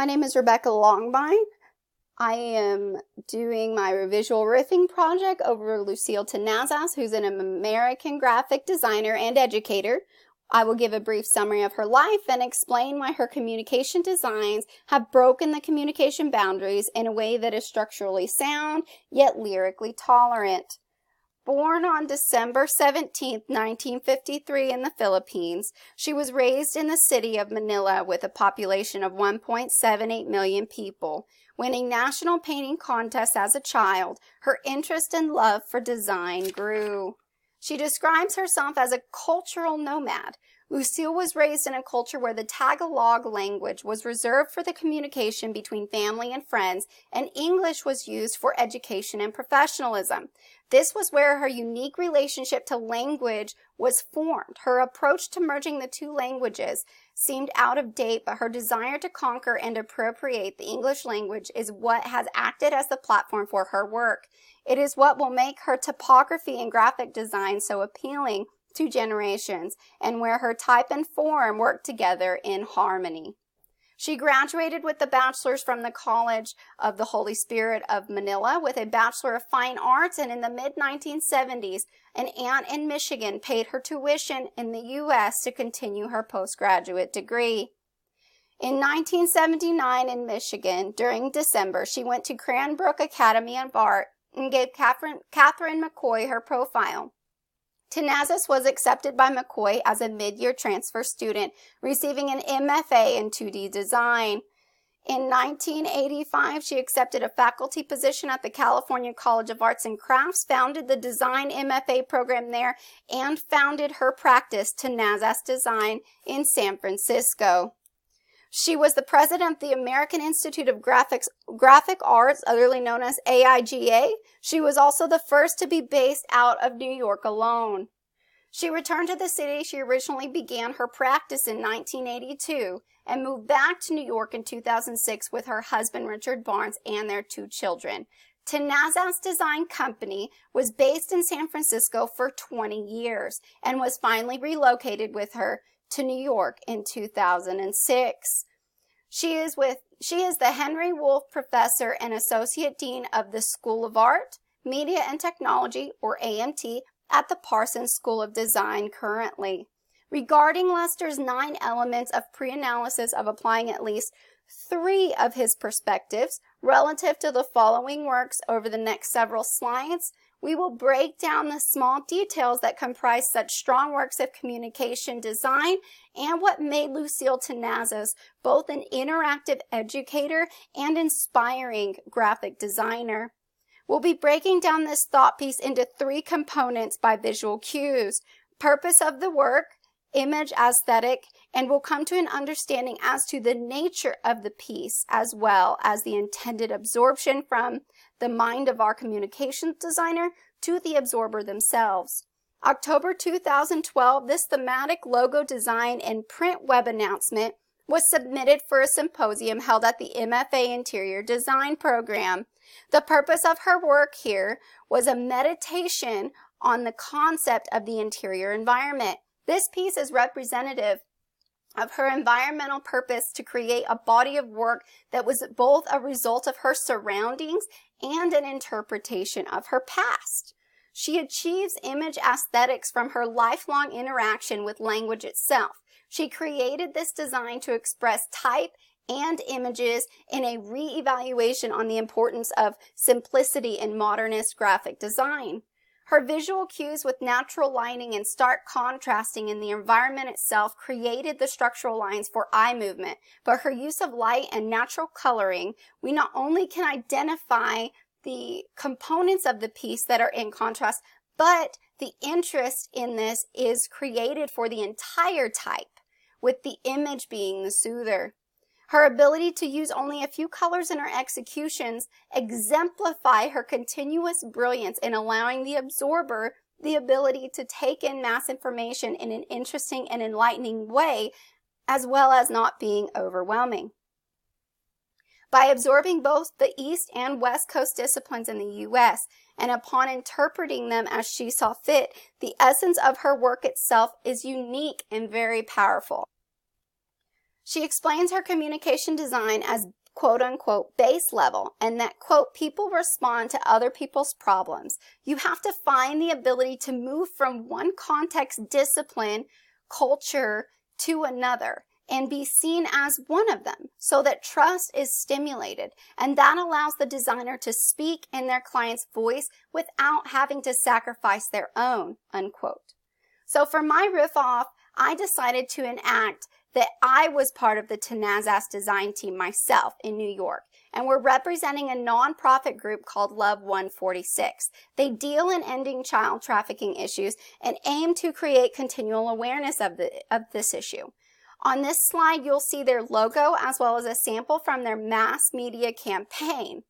My name is Rebekah Longbine. I am doing my visual riffing project over Lucille Tenazas, who's an American graphic designer and educator. I will give a brief summary of her life and explain why her communication designs have broken the communication boundaries in a way that is structurally sound, yet lyrically tolerant. Born on December 17, 1953 in the Philippines, she was raised in the city of Manila with a population of 1.78 million people. Winning national painting contests as a child, her interest and love for design grew. She describes herself as a cultural nomad. Lucille was raised in a culture where the Tagalog language was reserved for the communication between family and friends, and English was used for education and professionalism. This was where her unique relationship to language was formed. Her approach to merging the two languages seemed out of date, but her desire to conquer and appropriate the English language is what has acted as the platform for her work. It is what will make her typography and graphic design so appealing to generations and where her type and form work together in harmony. She graduated with the bachelor's from the College of the Holy Spirit of Manila with a Bachelor of Fine Arts, and in the mid 1970s, an aunt in Michigan paid her tuition in the U.S. to continue her postgraduate degree. In 1979 in Michigan, during December, she went to Cranbrook Academy of Art and gave Katherine, Katherine McCoy her profile. Tenazas was accepted by McCoy as a mid-year transfer student, receiving an MFA in 2D design. In 1985, she accepted a faculty position at the California College of Arts and Crafts, founded the Design MFA program there, and founded her practice, Tenazas Design, in San Francisco. She was the president of the American Institute of Graphics, Graphic Arts, otherly known as AIGA. She was also the first to be based out of New York alone. She returned to the city she originally began her practice in 1982 and moved back to New York in 2006 with her husband Richard Barnes and their two children. Tenazas Design Company was based in San Francisco for 20 years and was finally relocated with her to New York in 2006. She is with she is the Henry Wolf Professor and Associate Dean of the School of Art, Media and Technology, or AMT, at the Parsons School of Design currently. Regarding Lester's nine elements of pre-analysis of applying at least three of his perspectives relative to the following works over the next several slides, we will break down the small details that comprise such strong works of communication design and what made Lucille Tenazas both an interactive educator and inspiring graphic designer. We'll be breaking down this thought piece into three components by visual cues. Purpose of the work, image aesthetic, and we'll come to an understanding as to the nature of the piece as well as the intended absorption from the mind of our communications designer to the absorber themselves. October 2012, this thematic logo design and print web announcement was submitted for a symposium held at the MFA Interior Design Program. The purpose of her work here was a meditation on the concept of the interior environment. This piece is representative of her environmental purpose to create a body of work that was both a result of her surroundings and an interpretation of her past. She achieves image aesthetics from her lifelong interaction with language itself. She created this design to express type and images in a re-evaluation on the importance of simplicity in modernist graphic design. Her visual cues with natural lighting and stark contrasting in the environment itself created the structural lines for eye movement, but her use of light and natural coloring, we not only can identify the components of the piece that are in contrast, but the interest in this is created for the entire type, with the image being the soother. Her ability to use only a few colors in her executions exemplify her continuous brilliance in allowing the absorber the ability to take in mass information in an interesting and enlightening way, as well as not being overwhelming. By absorbing both the East and West Coast disciplines in the U.S., and upon interpreting them as she saw fit, the essence of her work itself is unique and very powerful. She explains her communication design as quote unquote base level and that quote people respond to other people's problems. You have to find the ability to move from one context, discipline, culture to another and be seen as one of them so that trust is stimulated. And that allows the designer to speak in their client's voice without having to sacrifice their own, unquote. So for my riff off, I decided to enact that I was part of the Tenazas design team myself in New York. And we're representing a nonprofit group called Love 146. They deal in ending child trafficking issues and aim to create continual awareness of, the, of this issue. On this slide, you'll see their logo as well as a sample from their mass media campaign.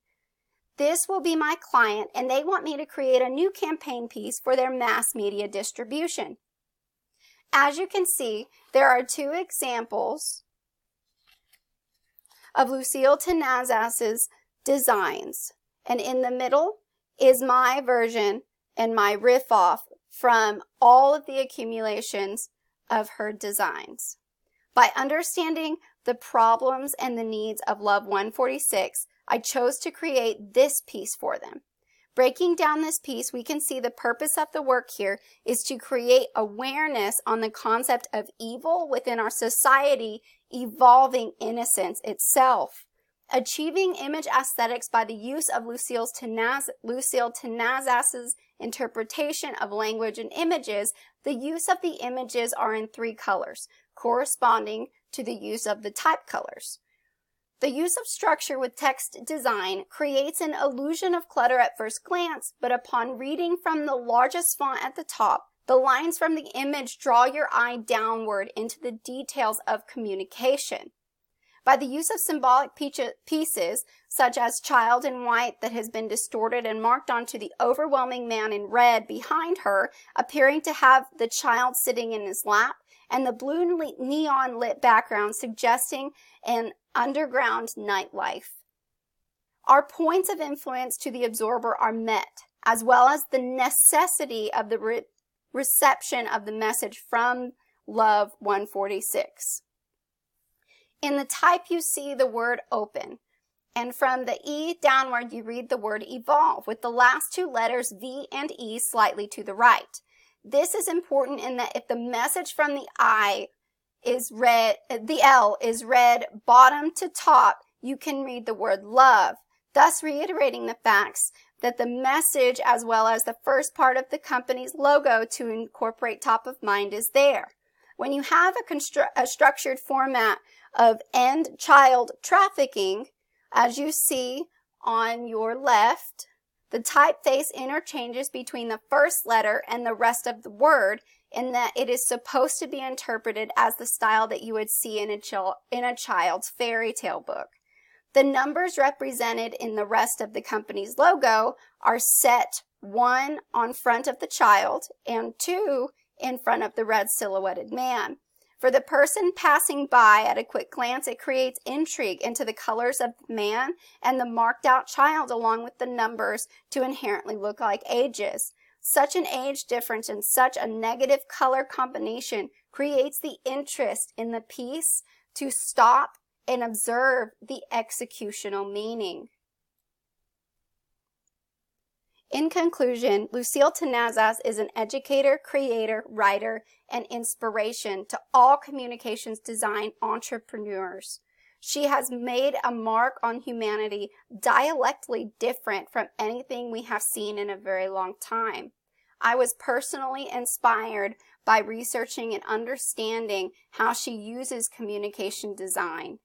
This will be my client and they want me to create a new campaign piece for their mass media distribution. As you can see, there are two examples of Lucille Tenazas's designs. And in the middle is my version and my riff off from all of the accumulations of her designs. By understanding the problems and the needs of Love 146, I chose to create this piece for them. Breaking down this piece, we can see the purpose of the work here is to create awareness on the concept of evil within our society evolving innocence itself. Achieving image aesthetics by the use of Lucille's Tenaz, Lucille Tenazas's interpretation of language and images, the use of the images are in three colors, corresponding to the use of the type colors. The use of structure with text design creates an illusion of clutter at first glance, but upon reading from the largest font at the top, the lines from the image draw your eye downward into the details of communication. By the use of symbolic pieces, such as child in white that has been distorted and marked onto the overwhelming man in red behind her, appearing to have the child sitting in his lap, and the blue neon lit background suggesting an underground nightlife. Our points of influence to the absorber are met, as well as the necessity of the re reception of the message from Love 146. In the type, you see the word open, and from the E downward, you read the word evolve, with the last two letters V and E slightly to the right. This is important in that if the message from the I is read, the L is read bottom to top, you can read the word love, thus reiterating the facts that the message as well as the first part of the company's logo to incorporate top of mind is there. When you have a, constru- a structured format of end child trafficking, as you see on your left, the typeface interchanges between the first letter and the rest of the word in that it is supposed to be interpreted as the style that you would see in a, in a child's fairy tale book. The numbers represented in the rest of the company's logo are set one on front of the child and two in front of the red silhouetted man. For the person passing by at a quick glance, it creates intrigue into the colors of man and the marked out child along with the numbers to inherently look like ages. Such an age difference and such a negative color combination creates the interest in the piece to stop and observe the executional meaning. In conclusion, Lucille Tenazas is an educator, creator, writer, and inspiration to all communications design entrepreneurs. She has made a mark on humanity dialectically different from anything we have seen in a very long time. I was personally inspired by researching and understanding how she uses communication design.